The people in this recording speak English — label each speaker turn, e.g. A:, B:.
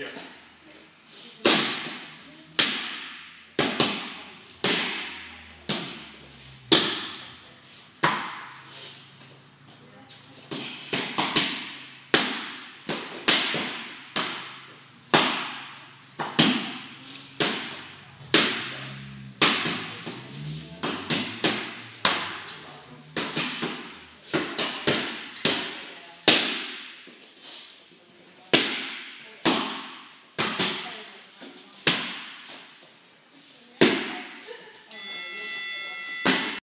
A: here.